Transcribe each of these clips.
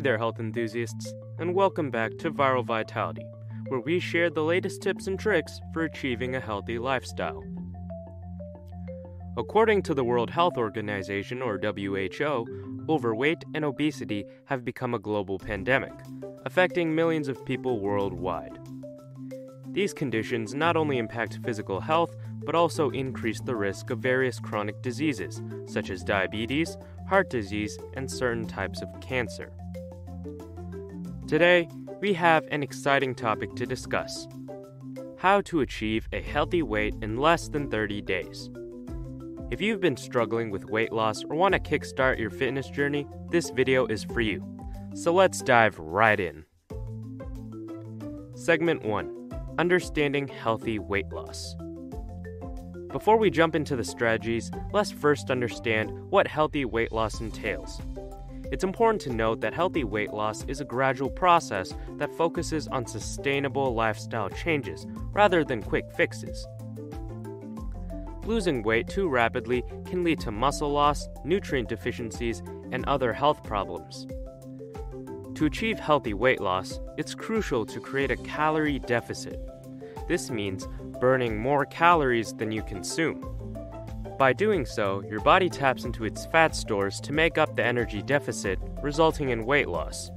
Hey there, health enthusiasts, and welcome back to Viral Vitality, where we share the latest tips and tricks for achieving a healthy lifestyle. According to the World Health Organization, or WHO, overweight and obesity have become a global pandemic, affecting millions of people worldwide. These conditions not only impact physical health, but also increase the risk of various chronic diseases, such as diabetes, heart disease, and certain types of cancer. Today, we have an exciting topic to discuss how to achieve a healthy weight in less than 30 days. If you've been struggling with weight loss or want to kickstart your fitness journey, this video is for you. So let's dive right in. Segment 1 Understanding Healthy Weight Loss. Before we jump into the strategies, let's first understand what healthy weight loss entails. It's important to note that healthy weight loss is a gradual process that focuses on sustainable lifestyle changes rather than quick fixes. Losing weight too rapidly can lead to muscle loss, nutrient deficiencies, and other health problems. To achieve healthy weight loss, it's crucial to create a calorie deficit. This means burning more calories than you consume. By doing so, your body taps into its fat stores to make up the energy deficit, resulting in weight loss.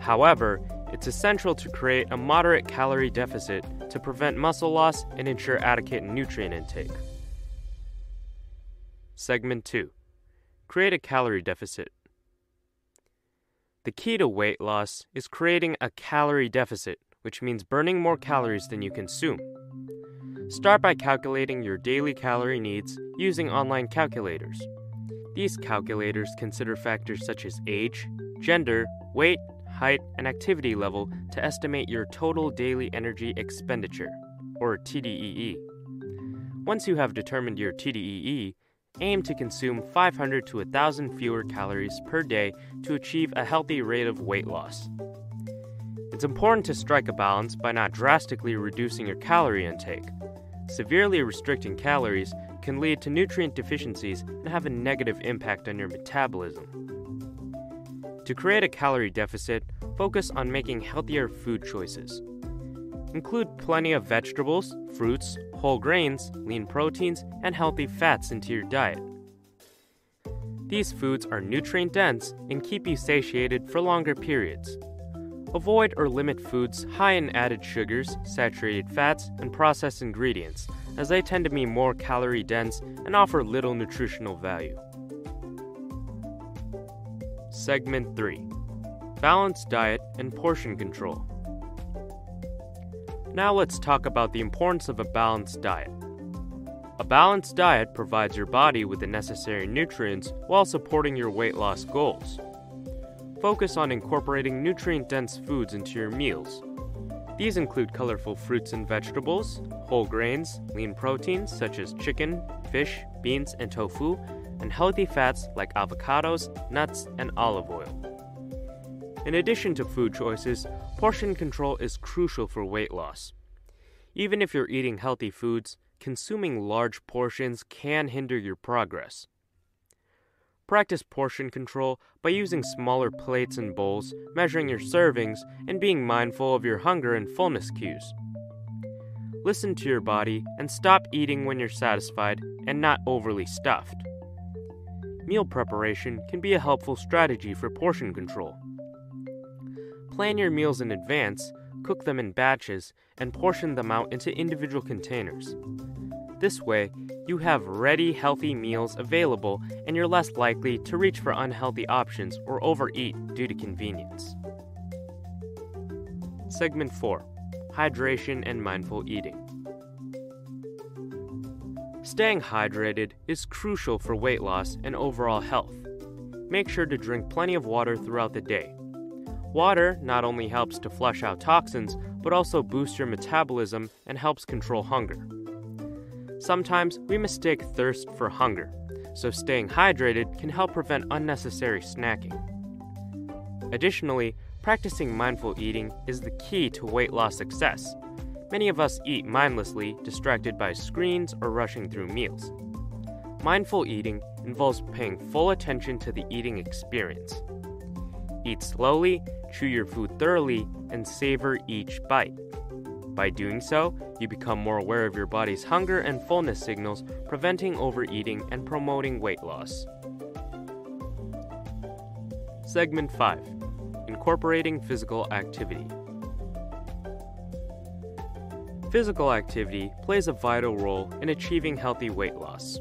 However, it's essential to create a moderate calorie deficit to prevent muscle loss and ensure adequate nutrient intake. Segment 2 Create a calorie deficit. The key to weight loss is creating a calorie deficit, which means burning more calories than you consume. Start by calculating your daily calorie needs using online calculators. These calculators consider factors such as age, gender, weight, height, and activity level to estimate your total daily energy expenditure, or TDEE. Once you have determined your TDEE, aim to consume 500 to 1,000 fewer calories per day to achieve a healthy rate of weight loss. It's important to strike a balance by not drastically reducing your calorie intake. Severely restricting calories can lead to nutrient deficiencies and have a negative impact on your metabolism. To create a calorie deficit, focus on making healthier food choices. Include plenty of vegetables, fruits, whole grains, lean proteins, and healthy fats into your diet. These foods are nutrient dense and keep you satiated for longer periods. Avoid or limit foods high in added sugars, saturated fats, and processed ingredients, as they tend to be more calorie dense and offer little nutritional value. Segment 3 Balanced Diet and Portion Control. Now let's talk about the importance of a balanced diet. A balanced diet provides your body with the necessary nutrients while supporting your weight loss goals. Focus on incorporating nutrient dense foods into your meals. These include colorful fruits and vegetables, whole grains, lean proteins such as chicken, fish, beans, and tofu, and healthy fats like avocados, nuts, and olive oil. In addition to food choices, portion control is crucial for weight loss. Even if you're eating healthy foods, consuming large portions can hinder your progress. Practice portion control by using smaller plates and bowls, measuring your servings, and being mindful of your hunger and fullness cues. Listen to your body and stop eating when you're satisfied and not overly stuffed. Meal preparation can be a helpful strategy for portion control. Plan your meals in advance, cook them in batches, and portion them out into individual containers. This way, you have ready, healthy meals available and you're less likely to reach for unhealthy options or overeat due to convenience. Segment 4 Hydration and Mindful Eating. Staying hydrated is crucial for weight loss and overall health. Make sure to drink plenty of water throughout the day. Water not only helps to flush out toxins, but also boosts your metabolism and helps control hunger. Sometimes we mistake thirst for hunger, so staying hydrated can help prevent unnecessary snacking. Additionally, practicing mindful eating is the key to weight loss success. Many of us eat mindlessly, distracted by screens or rushing through meals. Mindful eating involves paying full attention to the eating experience. Eat slowly, chew your food thoroughly, and savor each bite. By doing so, you become more aware of your body's hunger and fullness signals, preventing overeating and promoting weight loss. Segment 5 Incorporating Physical Activity. Physical activity plays a vital role in achieving healthy weight loss.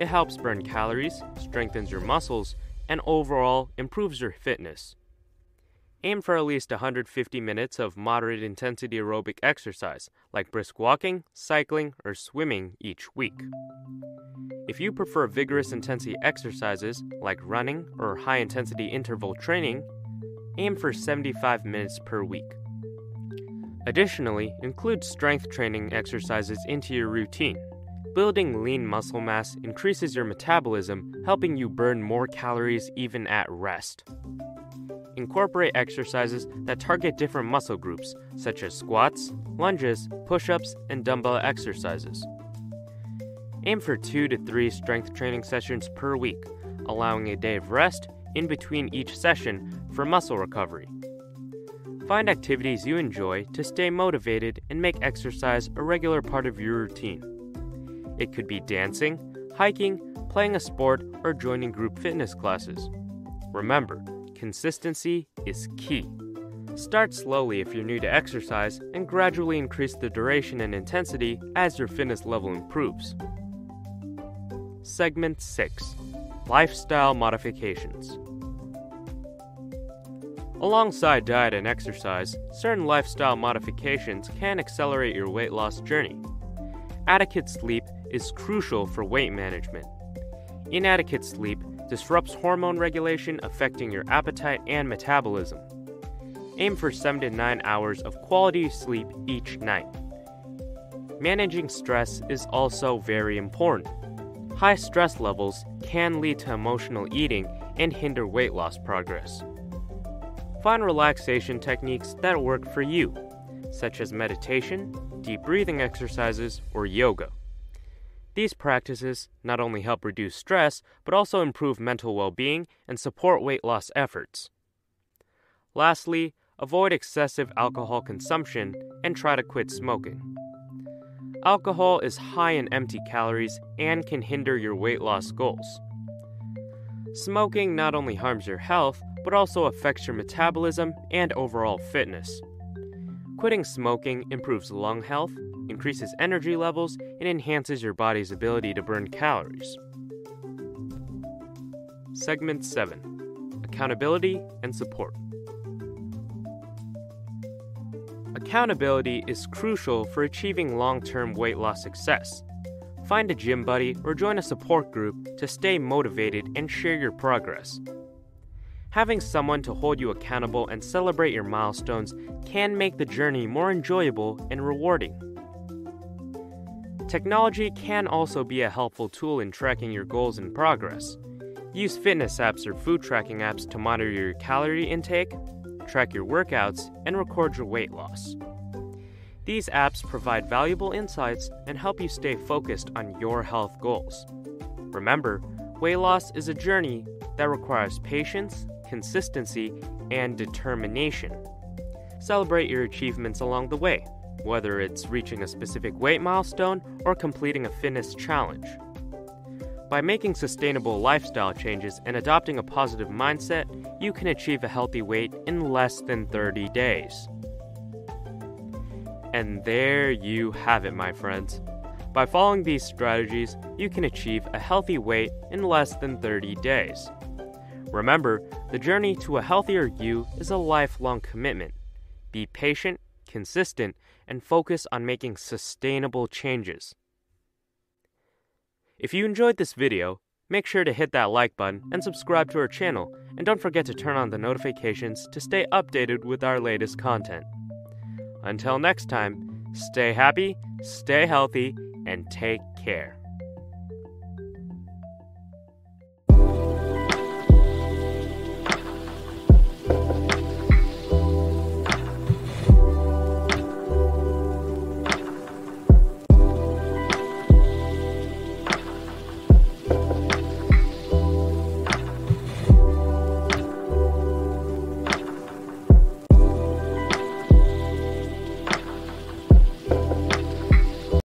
It helps burn calories, strengthens your muscles, and overall improves your fitness. Aim for at least 150 minutes of moderate intensity aerobic exercise, like brisk walking, cycling, or swimming each week. If you prefer vigorous intensity exercises, like running or high intensity interval training, aim for 75 minutes per week. Additionally, include strength training exercises into your routine. Building lean muscle mass increases your metabolism, helping you burn more calories even at rest. Incorporate exercises that target different muscle groups, such as squats, lunges, push ups, and dumbbell exercises. Aim for two to three strength training sessions per week, allowing a day of rest in between each session for muscle recovery. Find activities you enjoy to stay motivated and make exercise a regular part of your routine. It could be dancing, hiking, playing a sport, or joining group fitness classes. Remember, consistency is key. Start slowly if you're new to exercise and gradually increase the duration and intensity as your fitness level improves. Segment 6 Lifestyle Modifications Alongside diet and exercise, certain lifestyle modifications can accelerate your weight loss journey. Adequate sleep is crucial for weight management. Inadequate sleep disrupts hormone regulation, affecting your appetite and metabolism. Aim for 7 to 9 hours of quality sleep each night. Managing stress is also very important. High stress levels can lead to emotional eating and hinder weight loss progress. Find relaxation techniques that work for you, such as meditation, deep breathing exercises, or yoga. These practices not only help reduce stress, but also improve mental well being and support weight loss efforts. Lastly, avoid excessive alcohol consumption and try to quit smoking. Alcohol is high in empty calories and can hinder your weight loss goals. Smoking not only harms your health, but also affects your metabolism and overall fitness. Quitting smoking improves lung health, increases energy levels, and enhances your body's ability to burn calories. Segment 7 Accountability and Support. Accountability is crucial for achieving long term weight loss success. Find a gym buddy or join a support group to stay motivated and share your progress. Having someone to hold you accountable and celebrate your milestones can make the journey more enjoyable and rewarding. Technology can also be a helpful tool in tracking your goals and progress. Use fitness apps or food tracking apps to monitor your calorie intake, track your workouts, and record your weight loss. These apps provide valuable insights and help you stay focused on your health goals. Remember, weight loss is a journey that requires patience, consistency, and determination. Celebrate your achievements along the way, whether it's reaching a specific weight milestone or completing a fitness challenge. By making sustainable lifestyle changes and adopting a positive mindset, you can achieve a healthy weight in less than 30 days. And there you have it, my friends. By following these strategies, you can achieve a healthy weight in less than 30 days. Remember, the journey to a healthier you is a lifelong commitment. Be patient, consistent, and focus on making sustainable changes. If you enjoyed this video, make sure to hit that like button and subscribe to our channel, and don't forget to turn on the notifications to stay updated with our latest content. Until next time, stay happy, stay healthy, and take care.